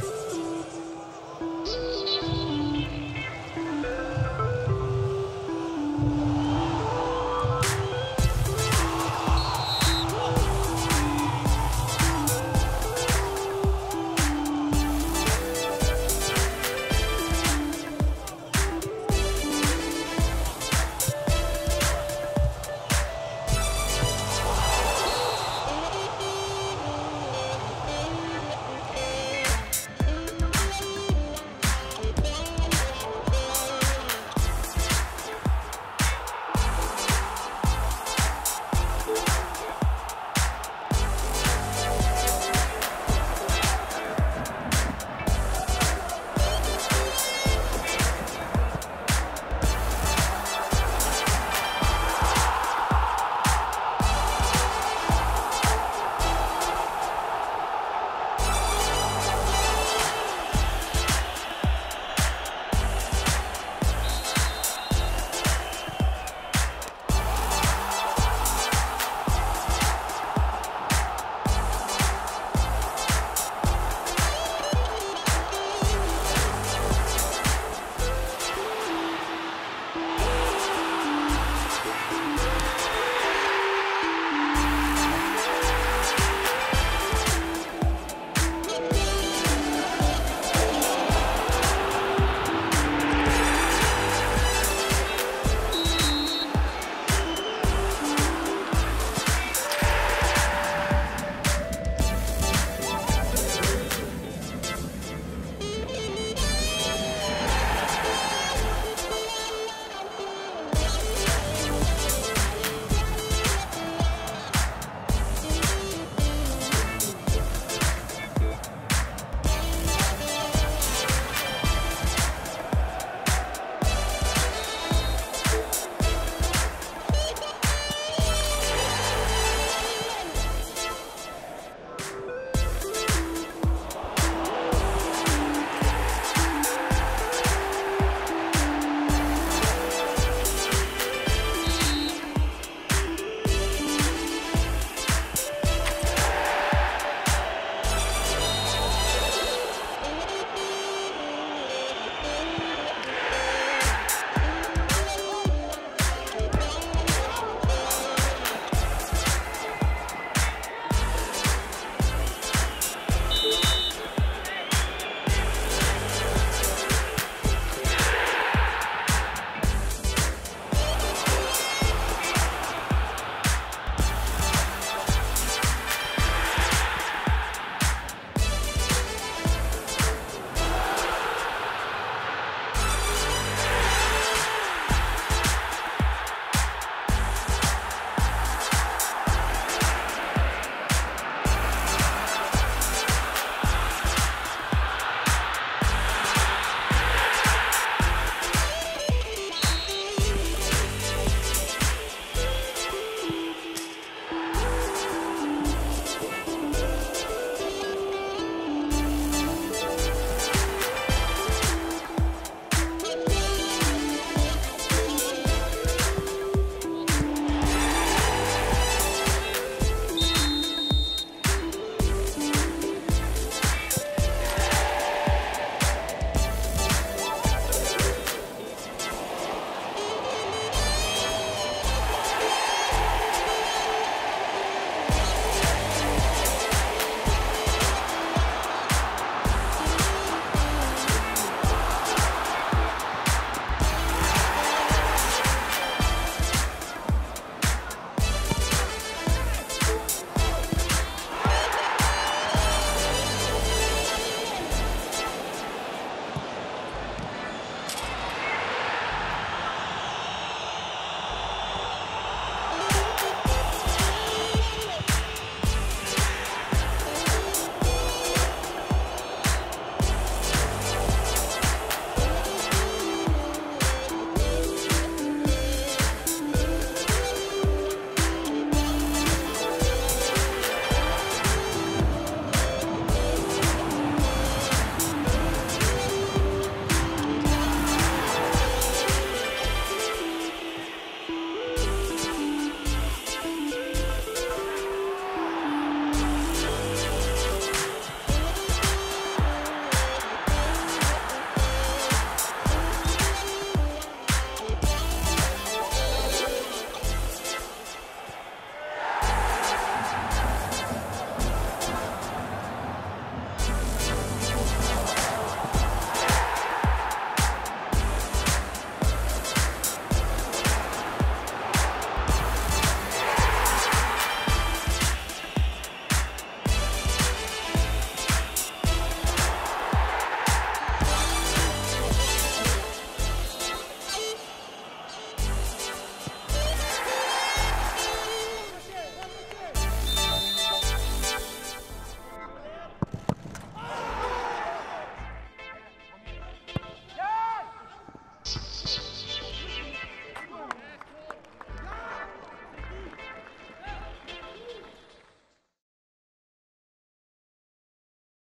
Yes.